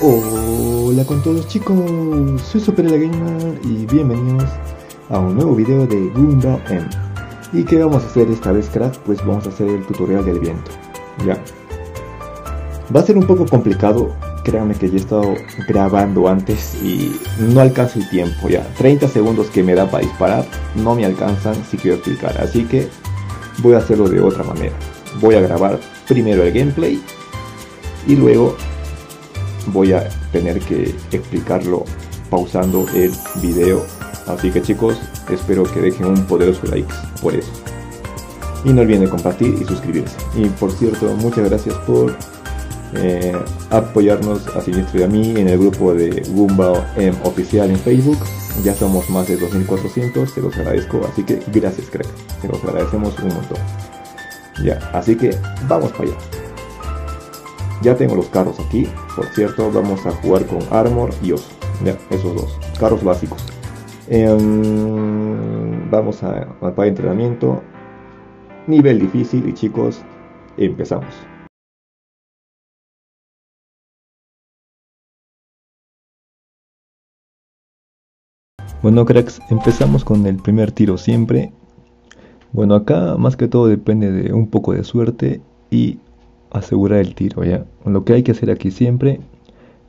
Hola con todos chicos, soy Super Gamer y bienvenidos a un nuevo video de Gundam M. ¿Y qué vamos a hacer esta vez crack? Pues vamos a hacer el tutorial del viento, ya. Va a ser un poco complicado, créanme que ya he estado grabando antes y no alcanza el tiempo ya. 30 segundos que me da para disparar no me alcanzan si quiero explicar, así que voy a hacerlo de otra manera. Voy a grabar primero el gameplay y luego voy a tener que explicarlo pausando el video. Así que chicos, espero que dejen un poderoso like por eso. Y no olviden compartir y suscribirse. Y por cierto, muchas gracias por eh, apoyarnos a Sinistro y a mí en el grupo de Gumbao M oficial en Facebook. Ya somos más de 2400, se los agradezco, así que gracias crack, se los agradecemos un montón. Ya, así que vamos para allá. Ya tengo los carros aquí. Por cierto, vamos a jugar con Armor y Oso. Ya, esos dos. Carros básicos. Em, vamos a mapa de entrenamiento. Nivel difícil y chicos, empezamos. Bueno cracks, empezamos con el primer tiro siempre. Bueno acá más que todo depende de un poco de suerte y asegurar el tiro, ¿ya? Lo que hay que hacer aquí siempre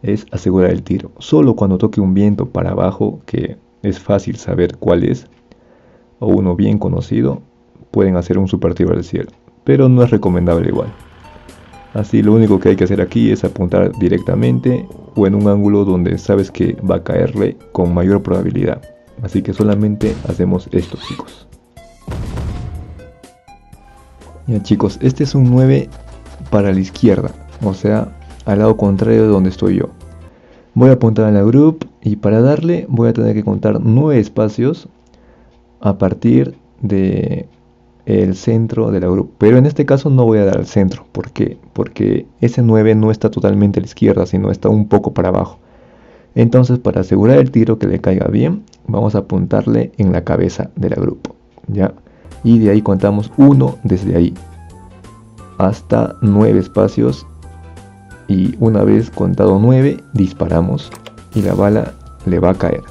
es asegurar el tiro. Solo cuando toque un viento para abajo, que es fácil saber cuál es, o uno bien conocido, pueden hacer un super tiro al cielo. Pero no es recomendable igual. Así lo único que hay que hacer aquí es apuntar directamente o en un ángulo donde sabes que va a caerle con mayor probabilidad. Así que solamente hacemos esto chicos. Ya chicos, este es un 9 para la izquierda, o sea, al lado contrario de donde estoy yo. Voy a apuntar a la group y para darle voy a tener que contar 9 espacios a partir de el centro de la group. Pero en este caso no voy a dar al centro. ¿Por qué? Porque ese 9 no está totalmente a la izquierda, sino está un poco para abajo. Entonces, para asegurar el tiro que le caiga bien, vamos a apuntarle en la cabeza de la group. ¿Ya? Y de ahí contamos 1 desde ahí hasta 9 espacios y una vez contado 9 disparamos y la bala le va a caer.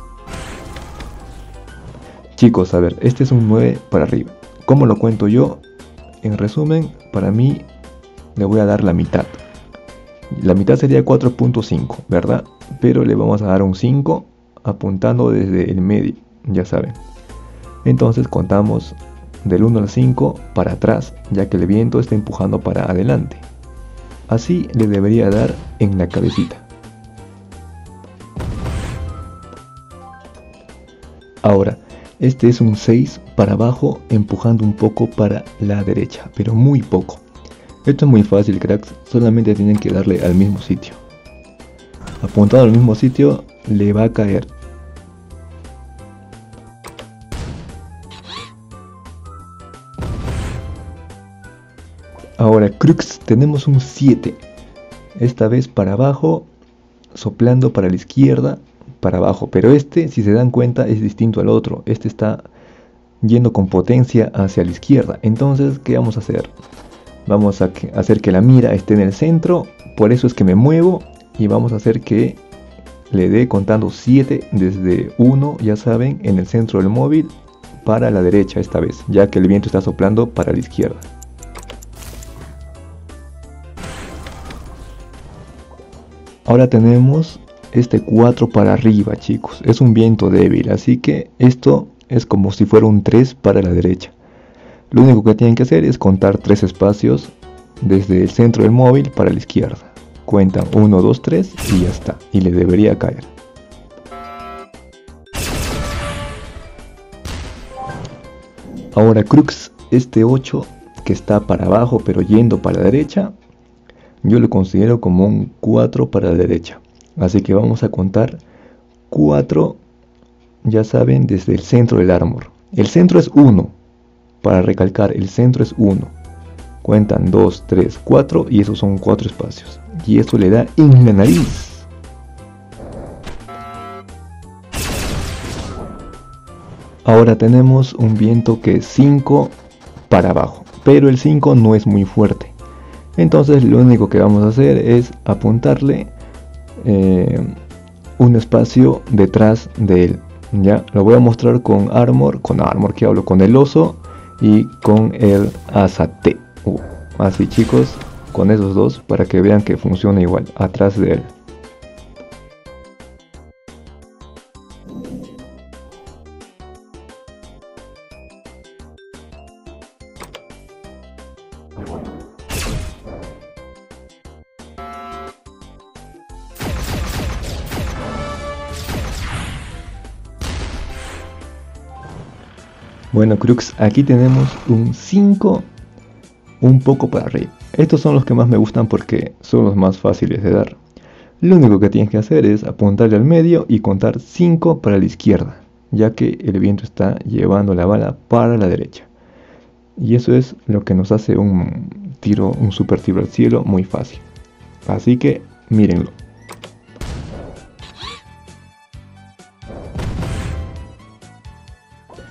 Chicos, a ver, este es un 9 para arriba. ¿Cómo lo cuento yo? En resumen, para mí le voy a dar la mitad. La mitad sería 4.5, ¿verdad? Pero le vamos a dar un 5 apuntando desde el medio, ya saben. Entonces contamos del 1 al 5 para atrás, ya que el viento está empujando para adelante. Así le debería dar en la cabecita. Ahora, este es un 6 para abajo empujando un poco para la derecha, pero muy poco. Esto es muy fácil cracks, solamente tienen que darle al mismo sitio. Apuntado al mismo sitio le va a caer Crux, tenemos un 7. Esta vez para abajo, soplando para la izquierda, para abajo. Pero este, si se dan cuenta, es distinto al otro. Este está yendo con potencia hacia la izquierda. Entonces, ¿qué vamos a hacer? Vamos a hacer que la mira esté en el centro. Por eso es que me muevo. Y vamos a hacer que le dé contando 7 desde 1, ya saben, en el centro del móvil para la derecha esta vez, ya que el viento está soplando para la izquierda. Ahora tenemos este 4 para arriba, chicos. Es un viento débil, así que esto es como si fuera un 3 para la derecha. Lo único que tienen que hacer es contar 3 espacios desde el centro del móvil para la izquierda. Cuentan 1, 2, 3 y ya está. Y le debería caer. Ahora Crux, este 8 que está para abajo pero yendo para la derecha, yo lo considero como un 4 para la derecha. Así que vamos a contar 4, ya saben, desde el centro del árbol. El centro es 1. Para recalcar, el centro es 1. Cuentan 2, 3, 4 y esos son 4 espacios. Y eso le da en la nariz. Ahora tenemos un viento que es 5 para abajo. Pero el 5 no es muy fuerte. Entonces lo único que vamos a hacer es apuntarle eh, un espacio detrás de él. Ya, lo voy a mostrar con Armor, con Armor que hablo, con el oso y con el Azate. Uh, así chicos, con esos dos para que vean que funciona igual, atrás de él. Bueno, Crux, aquí tenemos un 5 un poco para arriba. Estos son los que más me gustan porque son los más fáciles de dar. Lo único que tienes que hacer es apuntarle al medio y contar 5 para la izquierda, ya que el viento está llevando la bala para la derecha. Y eso es lo que nos hace un tiro, un super tiro al cielo muy fácil. Así que mírenlo.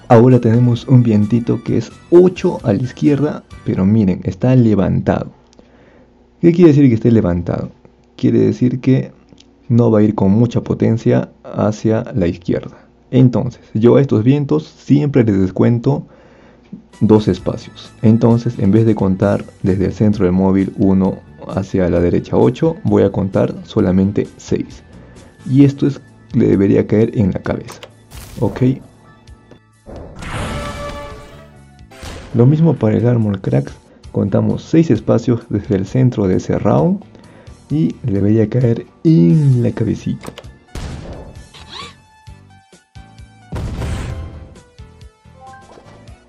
Ahora tenemos un vientito que es 8 a la izquierda, pero miren, está levantado. ¿Qué quiere decir que esté levantado? Quiere decir que no va a ir con mucha potencia hacia la izquierda. Entonces, yo a estos vientos siempre les descuento dos espacios. Entonces, en vez de contar desde el centro del móvil 1 hacia la derecha 8, voy a contar solamente 6. Y esto es, le debería caer en la cabeza. ¿Ok? Lo mismo para el Armor Cracks, contamos 6 espacios desde el centro de ese round y debería caer en la cabecita.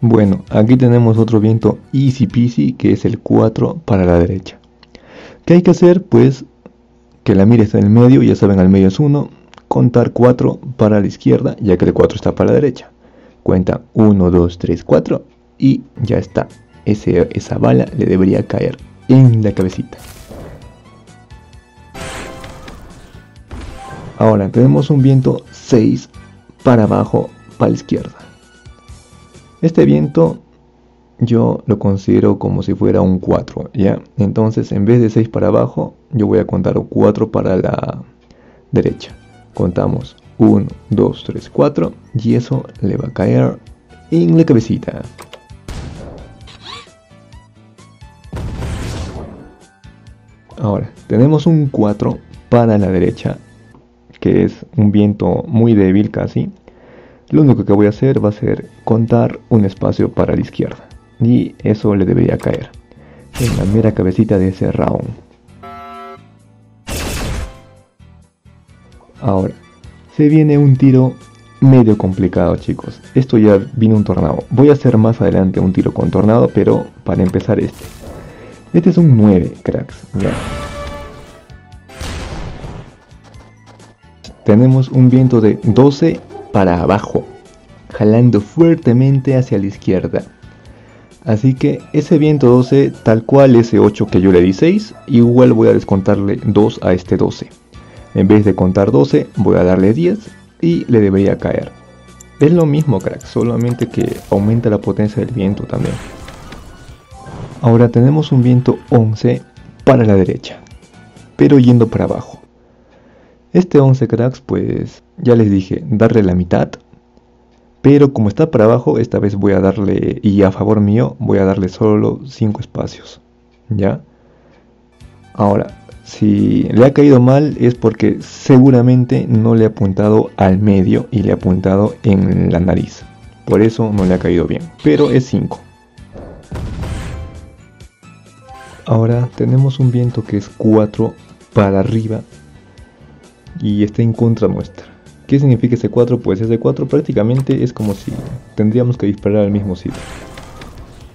Bueno, aquí tenemos otro viento easy peasy que es el 4 para la derecha. ¿Qué hay que hacer? Pues que la mira está en el medio, ya saben al medio es 1, contar 4 para la izquierda ya que el 4 está para la derecha. Cuenta 1, 2, 3, 4 y ya está. Ese, esa bala le debería caer en la cabecita. Ahora tenemos un viento 6 para abajo, para la izquierda. Este viento yo lo considero como si fuera un 4, ¿ya? Entonces en vez de 6 para abajo, yo voy a contar 4 para la derecha. Contamos 1, 2, 3, 4 y eso le va a caer en la cabecita. Ahora, tenemos un 4 para la derecha, que es un viento muy débil casi. Lo único que voy a hacer va a ser contar un espacio para la izquierda. Y eso le debería caer en la mera cabecita de ese round. Ahora, se viene un tiro medio complicado chicos. Esto ya vino un tornado. Voy a hacer más adelante un tiro con tornado, pero para empezar este. Este es un 9, cracks. Tenemos un viento de 12 para abajo, jalando fuertemente hacia la izquierda. Así que ese viento 12, tal cual ese 8 que yo le di 6, igual voy a descontarle 2 a este 12. En vez de contar 12, voy a darle 10 y le debería caer. Es lo mismo, crack, solamente que aumenta la potencia del viento también. Ahora tenemos un viento 11 para la derecha, pero yendo para abajo. Este 11 cracks, pues ya les dije, darle la mitad. Pero como está para abajo, esta vez voy a darle, y a favor mío, voy a darle solo 5 espacios. ¿Ya? Ahora, si le ha caído mal es porque seguramente no le ha apuntado al medio y le ha apuntado en la nariz. Por eso no le ha caído bien. Pero es 5. Ahora tenemos un viento que es 4 para arriba y está en contra nuestra. ¿Qué significa ese 4? Pues ese 4 prácticamente es como si tendríamos que disparar al mismo sitio.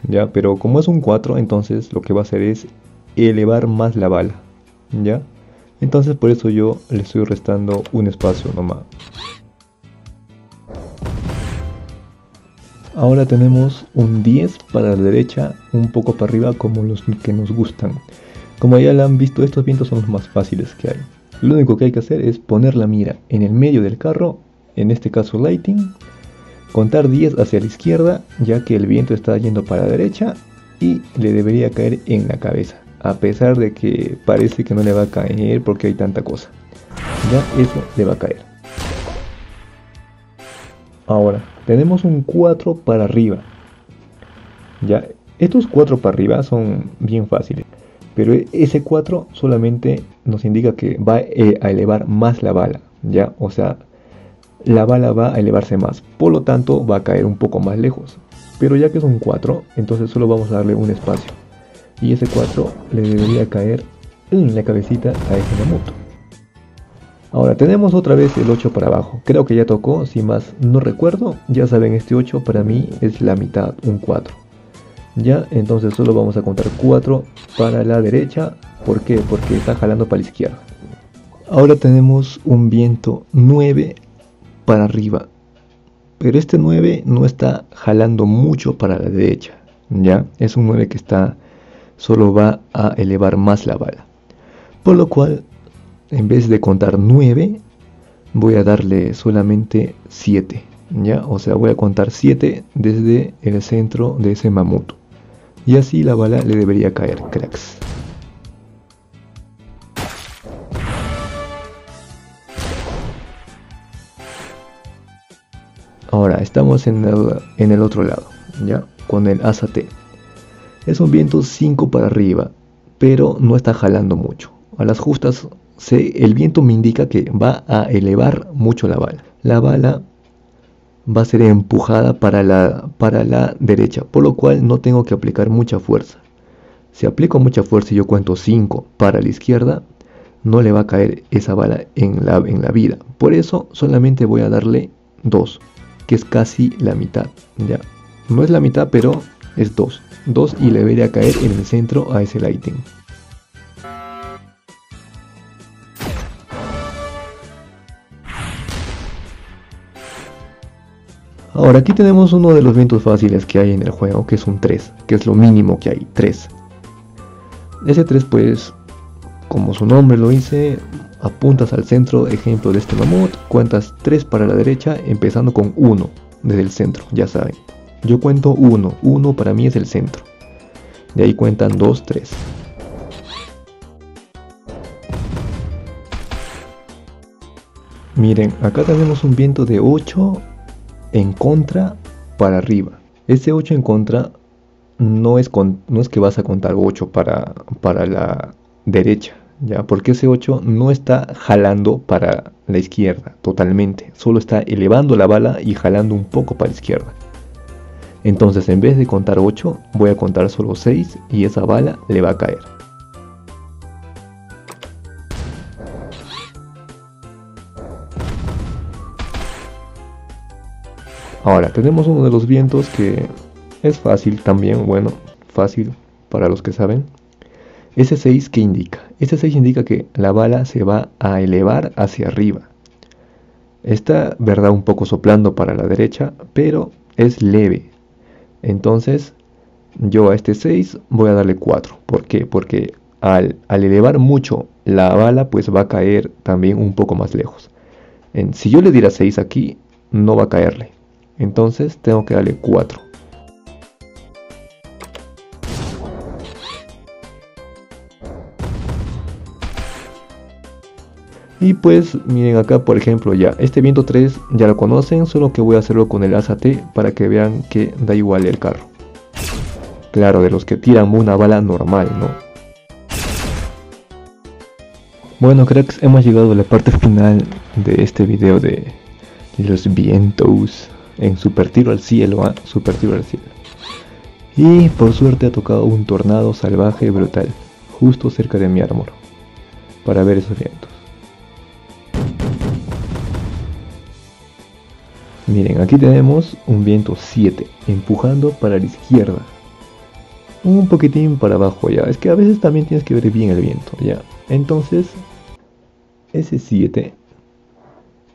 ¿Ya? Pero como es un 4, entonces lo que va a hacer es elevar más la bala. ¿Ya? Entonces por eso yo le estoy restando un espacio nomás. Ahora tenemos un 10 para la derecha, un poco para arriba como los que nos gustan. Como ya lo han visto, estos vientos son los más fáciles que hay. Lo único que hay que hacer es poner la mira en el medio del carro, en este caso lighting, contar 10 hacia la izquierda, ya que el viento está yendo para la derecha y le debería caer en la cabeza, a pesar de que parece que no le va a caer porque hay tanta cosa. ya eso le va a caer. Ahora, tenemos un 4 para arriba. Ya, estos 4 para arriba son bien fáciles. Pero ese 4 solamente nos indica que va eh, a elevar más la bala. Ya, o sea, la bala va a elevarse más. Por lo tanto, va a caer un poco más lejos. Pero ya que es un 4, entonces solo vamos a darle un espacio. Y ese 4 le debería caer en la cabecita a ese mamut. Ahora tenemos otra vez el 8 para abajo. Creo que ya tocó, si más no recuerdo. Ya saben, este 8 para mí es la mitad, un 4. Ya, entonces solo vamos a contar 4 para la derecha. ¿Por qué? Porque está jalando para la izquierda. Ahora tenemos un viento 9 para arriba. Pero este 9 no está jalando mucho para la derecha. Ya, es un 9 que está solo va a elevar más la bala. Por lo cual, en vez de contar 9, voy a darle solamente 7. ¿ya? O sea, voy a contar 7 desde el centro de ese mamut. Y así la bala le debería caer, cracks. Ahora, estamos en el, en el otro lado, ¿ya? Con el ASAT. Es un viento 5 para arriba, pero no está jalando mucho. A las justas, el viento me indica que va a elevar mucho la bala. La bala va a ser empujada para la, para la derecha, por lo cual no tengo que aplicar mucha fuerza. Si aplico mucha fuerza y yo cuento 5 para la izquierda, no le va a caer esa bala en la, en la vida. Por eso solamente voy a darle 2, que es casi la mitad. Ya. No es la mitad, pero es 2. 2 y le debería caer en el centro a ese lighting. Ahora aquí tenemos uno de los vientos fáciles que hay en el juego, que es un 3, que es lo mínimo que hay, 3. Ese 3 pues, como su nombre lo dice, apuntas al centro, ejemplo de este mamut, cuentas 3 para la derecha, empezando con 1 desde el centro, ya saben. Yo cuento 1, 1 para mí es el centro. De ahí cuentan 2, 3. Miren, acá tenemos un viento de 8 en contra para arriba. Ese 8 en contra no es, no es que vas a contar 8 para, para la derecha, ¿ya? Porque ese 8 no está jalando para la izquierda totalmente, solo está elevando la bala y jalando un poco para la izquierda. Entonces en vez de contar 8, voy a contar solo 6 y esa bala le va a caer. Ahora, tenemos uno de los vientos que es fácil también, bueno, fácil para los que saben. Ese 6 que indica? Ese 6 indica que la bala se va a elevar hacia arriba. Está, verdad, un poco soplando para la derecha, pero es leve. Entonces, yo a este 6 voy a darle 4. ¿Por qué? Porque al, elevar mucho la bala, pues va a caer también un poco más lejos. En, si yo le diera 6 aquí, no va a caerle. Entonces tengo que darle 4. Y pues miren acá por ejemplo ya, este viento 3 ya lo conocen, solo que voy a hacerlo con el ASAT para que vean que da igual el carro. Claro, de los que tiran una bala normal, ¿no? Bueno cracks, hemos llegado a la parte final de este video de los vientos en super tiro al cielo, ¿ah? super tiro al cielo. Y por suerte ha tocado un tornado salvaje y brutal, justo cerca de mi árbol, para ver esos vientos. Miren, aquí tenemos un viento 7, empujando para la izquierda. Un poquitín para abajo ya. Es que a veces también tienes que ver bien el viento, ya. Entonces, ese 7,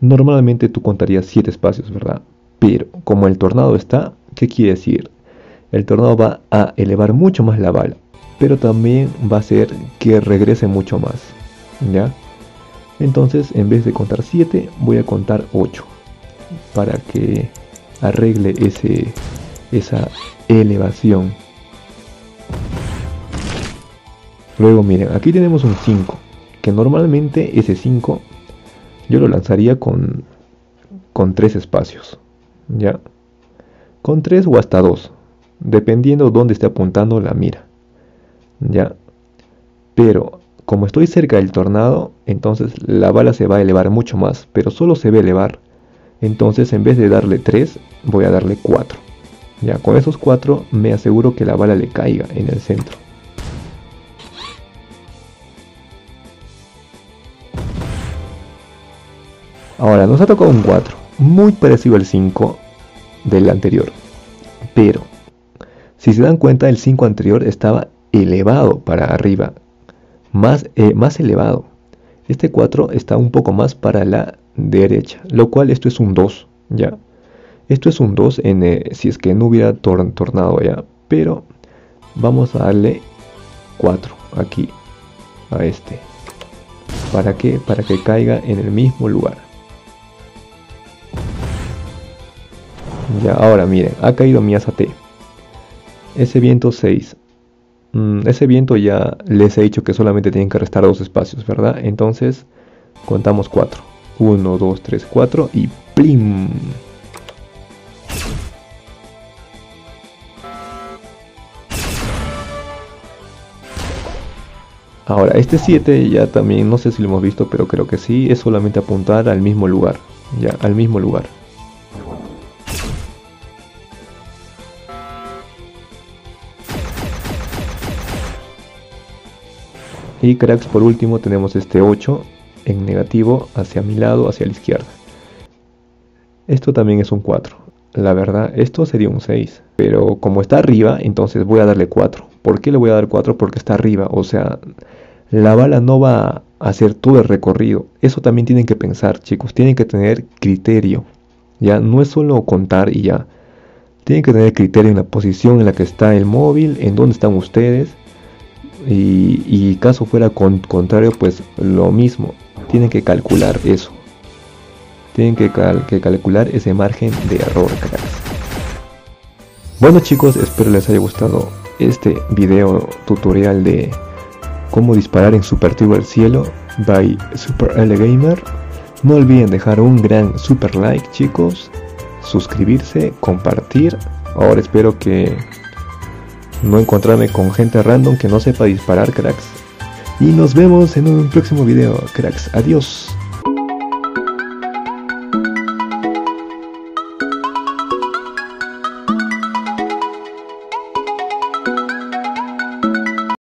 normalmente tú contarías 7 espacios, ¿verdad? Pero como el tornado está, ¿qué quiere decir? El tornado va a elevar mucho más la bala, pero también va a hacer que regrese mucho más. ¿Ya? Entonces, en vez de contar 7, voy a contar 8 para que arregle ese, esa elevación. Luego miren, aquí tenemos un 5, que normalmente ese 5 yo lo lanzaría con, con tres espacios. ¿Ya? Con tres o hasta dos, dependiendo dónde esté apuntando la mira. ¿Ya? Pero como estoy cerca del tornado, entonces la bala se va a elevar mucho más, pero solo se a elevar. Entonces en vez de darle 3, voy a darle 4. Ya, con esos 4 me aseguro que la bala le caiga en el centro. Ahora, nos ha tocado un 4, muy parecido al 5 del anterior. Pero, si se dan cuenta, el 5 anterior estaba elevado para arriba, más, eh, más elevado. Este 4 está un poco más para la derecha, lo cual esto es un 2, ¿ya? Esto es un 2 en, eh, si es que no hubiera tornado ya, pero vamos a darle 4 aquí a este. ¿Para qué? Para que caiga en el mismo lugar. Ya, ahora miren, ha caído mi asa T. Ese viento 6. Mm, ese viento ya les he dicho que solamente tienen que restar dos espacios, ¿verdad? Entonces, contamos 4. 1, 2, 3, 4 y ¡plim! Ahora, este 7 ya también, no sé si lo hemos visto, pero creo que sí, es solamente apuntar al mismo lugar. Ya, al mismo lugar. Y cracks, por último, tenemos este 8 en negativo hacia mi lado, hacia la izquierda. Esto también es un 4. La verdad, esto sería un 6. Pero como está arriba, entonces voy a darle 4. ¿Por qué le voy a dar 4? Porque está arriba. O sea, la bala no va a hacer todo el recorrido. Eso también tienen que pensar, chicos. Tienen que tener criterio. Ya no es solo contar y ya. Tienen que tener criterio en la posición en la que está el móvil, en dónde están ustedes y, caso fuera con, contrario, pues lo mismo. Tienen que calcular eso. Tienen que, calcular ese margen de error, Bueno chicos, espero les haya gustado este video tutorial de cómo disparar en Super Turbo al cielo by Super L Gamer. No olviden dejar un gran super like chicos, suscribirse, compartir. Ahora espero que no encontrarme con gente random que no sepa disparar, cracks. Y nos vemos en un próximo video, cracks. Adiós.